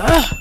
Ah!